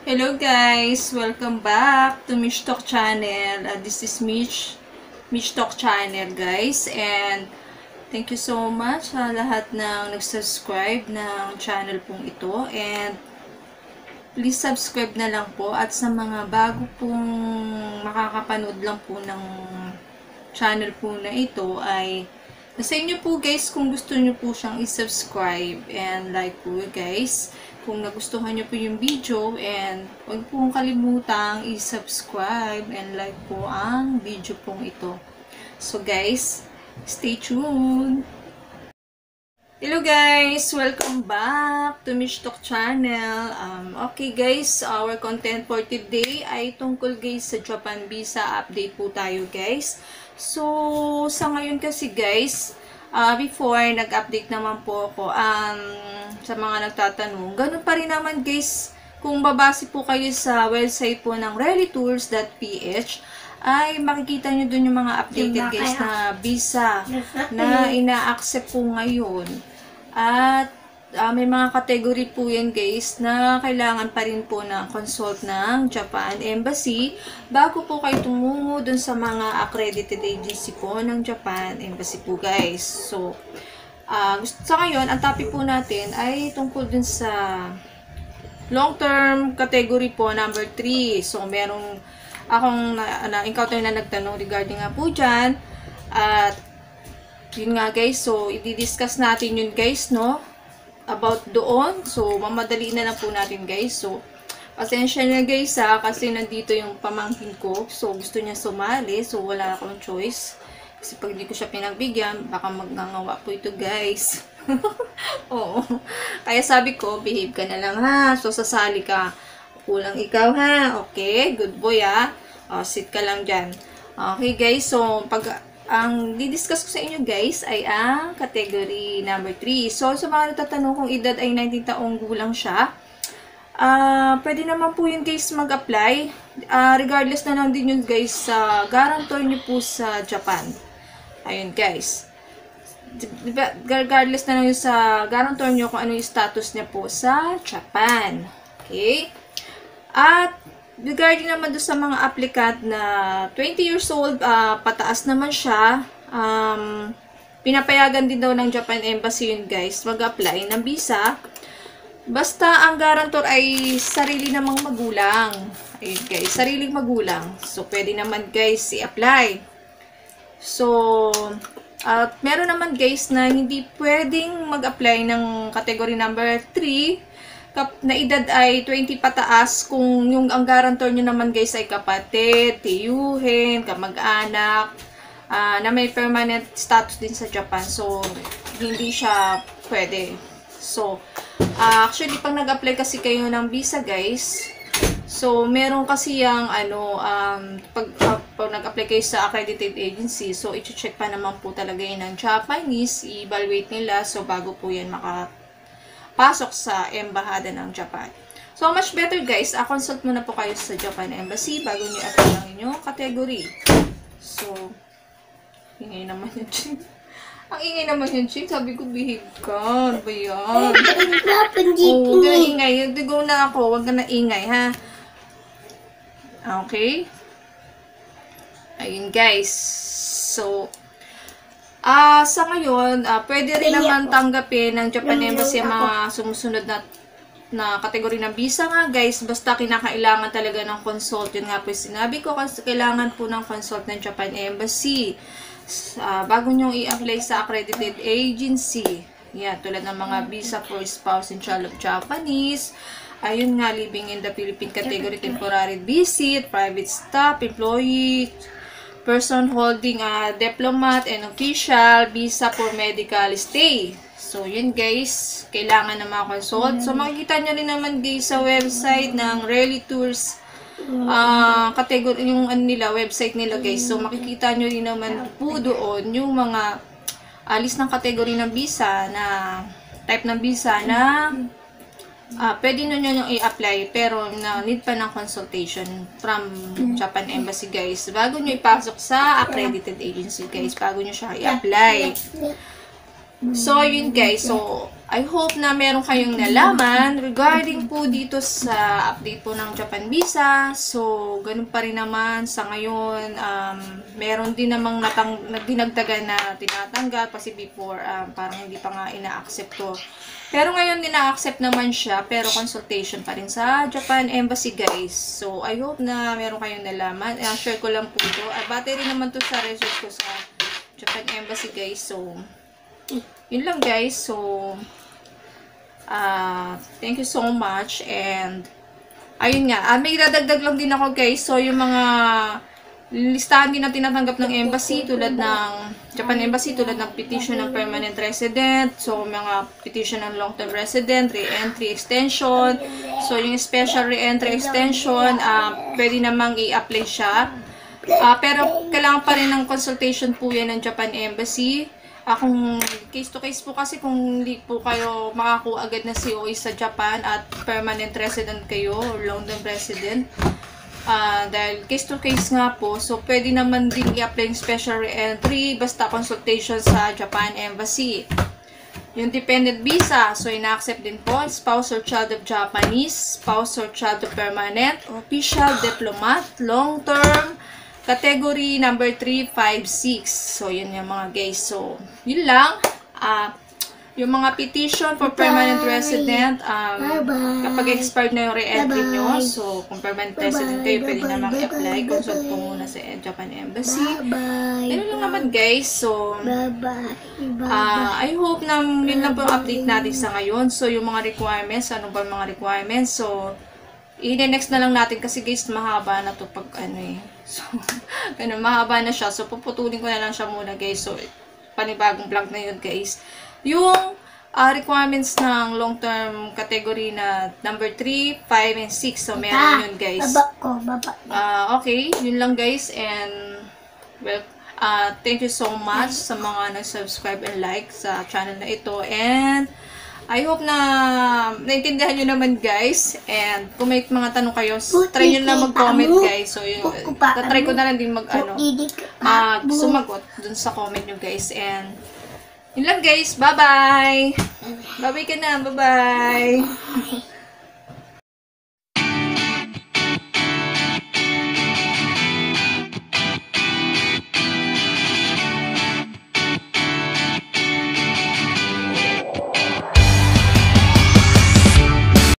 Hello guys! Welcome back to Mitch Talk Channel. Uh, this is Mitch, Mitch Talk Channel guys. And thank you so much sa lahat ng nag-subscribe ng channel pong ito. And please subscribe na lang po. At sa mga bago pong makakapanood lang po ng channel po na ito ay sa inyo po guys kung gusto nyo po siyang i-subscribe and like po guys kung nagustuhan nyo po yung video and huwag pong kalimutang i-subscribe and like po ang video pong ito. So guys, stay tuned! Hello guys! Welcome back to Mish Talk Channel. Um, okay guys, our content for today ay tungkol guys sa Japan Visa update po tayo guys. So, sa ngayon kasi guys, uh, before nag-update naman po ako um, sa mga nagtatanong, ganun pa rin naman guys, kung babase po kayo sa website po ng rallytours.ph, ay makikita nyo dun yung mga updated guys na visa na ina-accept po ngayon. At uh, may mga category po yan guys na kailangan pa rin po na consult ng Japan Embassy bago po kayo tumungo dun sa mga accredited agency po ng Japan Embassy po guys. So, uh, sa ngayon, ang topic po natin ay tungkol dun sa long-term category po number 3. So, merong akong na-encounter na, na nagtanong regarding nga po dyan. At, yun nga guys, so, i-discuss natin yun guys, no? About doon. So, mamadali na lang po natin guys. So, pasensya na guys ha, kasi nandito yung pamangkin ko. So, gusto niya sumali. So, wala akong choice. Kasi pag hindi ko siya pinagbigyan, baka magngangawa po ito guys. Oo. Kaya sabi ko, behave ka na lang ha. So, sasali ka. Kulang ikaw ha. Okay, good boy ha. O, sit ka lang dyan. Okay guys, so, pag ang didiscuss ko sa inyo guys ay ang category number 3. So, sa mga natatanong kung edad ay 19 taong gulang siya, uh, pwede naman po yun guys mag-apply. Uh, regardless na lang din yun guys sa uh, guarantor niyo po sa Japan. Ayun guys. Regardless na lang sa guarantor niyo kung ano yung status niya po sa Japan. Okay? At regarding naman doon sa mga applicant na 20 years old, uh, pataas naman siya, um, pinapayagan din daw ng Japan Embassy yun guys, mag-apply ng visa. Basta ang guarantor ay sarili namang magulang. Ayun guys, sariling magulang. So, pwede naman guys i-apply. So, at meron naman guys na hindi pwedeng mag-apply ng category number 3 na edad ay 20 pataas kung yung ang guarantor nyo naman guys ay kapatid, tiyuhin, kamag-anak, uh, na may permanent status din sa Japan. So, hindi siya pwede. So, uh, actually, pag nag-apply kasi kayo ng visa guys, so, meron kasi yung ano, um, pag, uh, pag nag-apply kayo sa accredited agency, so, i-check pa naman po talaga yun ng Japanese, i-evaluate nila, so, bago po yan maka pasok sa embahada ng Japan. So, much better guys, uh, consult muna po kayo sa Japan Embassy bago nyo apply ang inyong category. So, ingay naman yung ching. Ang ingay naman yung ching. Sabi ko, behave ka. Ano ba yan? Na ingay. Go na ako. Huwag ka na ingay, ha? Okay? Ayun, guys. So, Ah, uh, sa ngayon, uh, pwede rin naman tanggapin ng Japan Embassy ang mga sumusunod na na kategory ng visa nga guys, basta kinakailangan talaga ng consult. Yun nga po sinabi ko kasi kailangan po ng consult ng Japan Embassy. Uh, bago nyong i-apply sa accredited agency. Yan, tulad ng mga visa for spouse and child of Japanese. Ayun nga, living in the Philippine category, temporary visit, private staff, employee, person holding a diplomat and official visa for medical stay. So, yun guys, kailangan na makonsult. So, makikita nyo rin naman guys sa website ng Rally Tours uh, category, yung ano nila, website nila guys. So, makikita nyo rin naman po doon yung mga alis ng category ng visa na type ng visa na uh, pwede nyo nyo i-apply pero na need pa ng consultation from Japan Embassy guys. Bago nyo ipasok sa accredited agency guys bago nyo siya i-apply So, yun guys. So, I hope na meron kayong nalaman regarding po dito sa update po ng Japan Visa. So, ganun pa rin naman sa ngayon. Um, meron din namang natang, dinagdagan na tinatanggap kasi before um, parang hindi pa nga ina-accept to. Pero ngayon ina-accept naman siya pero consultation pa rin sa Japan Embassy guys. So, I hope na meron kayong nalaman. Uh, share ko lang po ito. Uh, battery naman to sa research ko sa Japan Embassy guys. So, yun lang guys. So, uh, thank you so much. And, ayun nga. Uh, may dadagdag lang din ako guys. So, yung mga listahan din na tinatanggap ng embassy tulad ng Japan Embassy tulad ng petition ng permanent resident, so mga petition ng long-term resident, re-entry extension. So yung special re-entry extension, uh, pwede namang i-apply siya. Uh, pero kailangan pa rin ng consultation po yan ng Japan Embassy. Uh, kung case to case po kasi kung hindi po kayo makakuha agad na COE sa Japan at permanent resident kayo or long-term resident, Uh, dahil case to case nga po, so pwede naman din i-apply special re-entry basta consultation sa Japan Embassy. Yung dependent visa, so ina-accept din po spouse or child of Japanese, spouse or child of permanent, official diplomat, long-term, category number 3, 5, 6. So yun yung mga guys. So, yun lang. Uh, yung mga petition for permanent resident, um, kapag expired na yung re-entry nyo, so kung permanent resident kayo, pwede namang apply. Consult po muna sa Japan Embassy. Ganun lang naman guys. So, uh, I hope na yun lang po yung update natin sa ngayon. So, yung mga requirements, ano ba mga requirements? So, i-next na lang natin kasi guys, mahaba na to pag ano eh. So, ganun, mahaba na siya. So, puputulin ko na lang siya muna guys. So, panibagong vlog na yun guys. Yung uh, requirements ng long-term category na number 3, 5, and 6. So, meron yun, guys. Baba ko, baba. Uh, okay, yun lang, guys. And, well, uh, thank you so much sa mga nag-subscribe and like sa channel na ito. And, I hope na naintindihan nyo naman, guys. And, kung may mga tanong kayo, try nyo lang mag-comment, guys. So, yun, tatry ko na lang din mag, ano, uh, sumagot dun sa comment nyo, guys. And, yun lang guys. Bye-bye. Bye-bye ka na. Bye-bye.